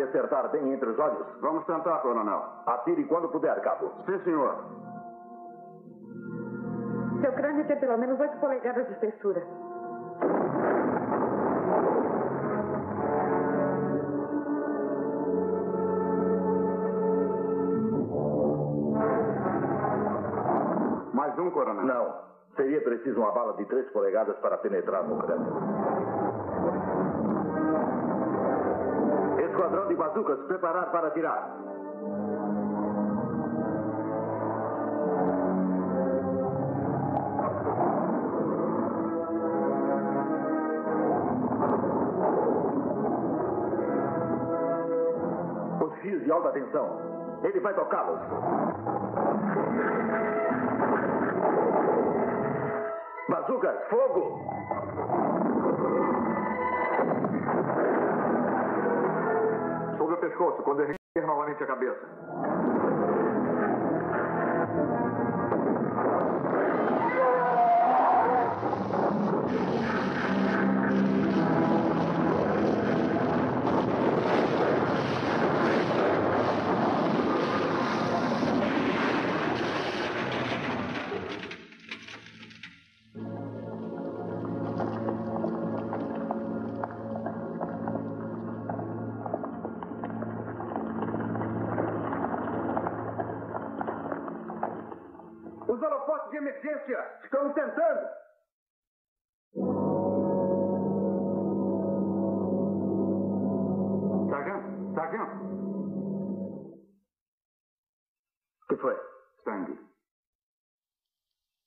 Sabe acertar bem entre os olhos? Vamos tentar, coronel. Atire quando puder, cabo. Sim, senhor. Seu crânio tem pelo menos 8 polegadas de espessura. Mais um, coronel. Não. Seria preciso uma bala de 3 polegadas para penetrar no crânio. Bazucas, preparar para atirar. Os fios de alta tensão. Ele vai tocá-los. Bazucas, fogo! Pescoço, quando erguer novamente a cabeça. Os holofotes de emergência! Estamos tentando! Sargento, sargento. O que foi? Sangue.